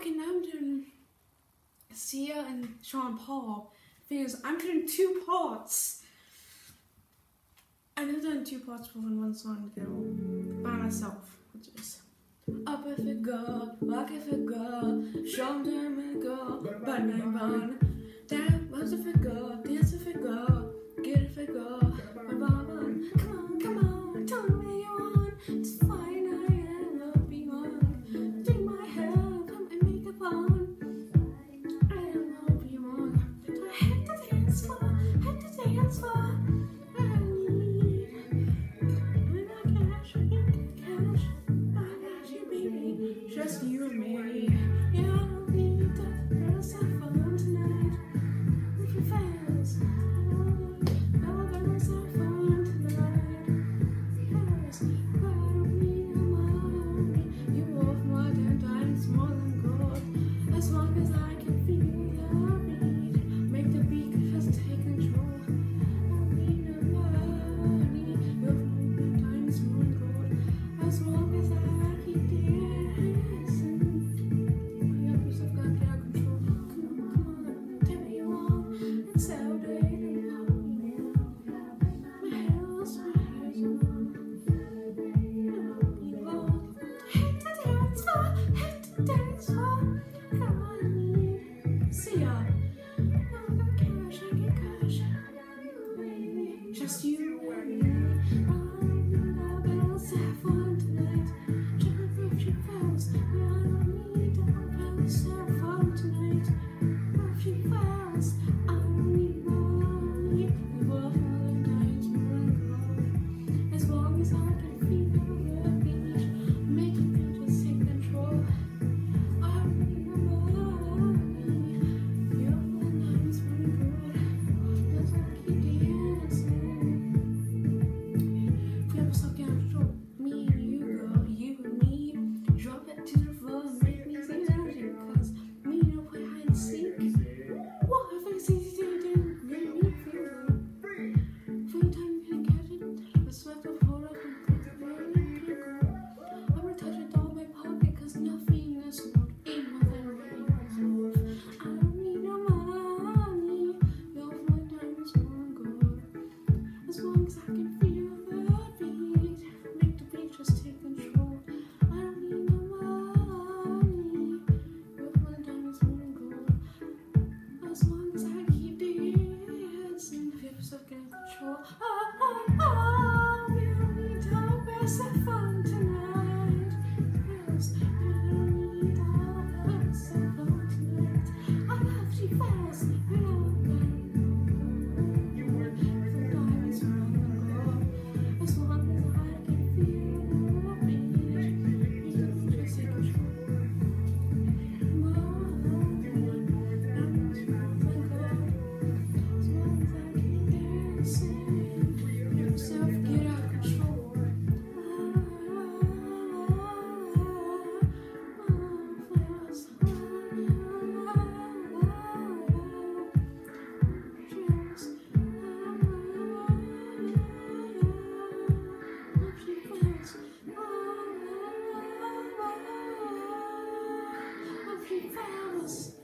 okay, now I'm doing Sia and Sean Paul. because I'm doing two parts. I've never done two parts before in one song together by myself, which is Up if it go, walk if it go, show them go, but my bun. just you, man. long as I can feel the beat. Make the beat just take control. I don't need no money. Diamonds gold. As long as I keep dancing, control. Deus.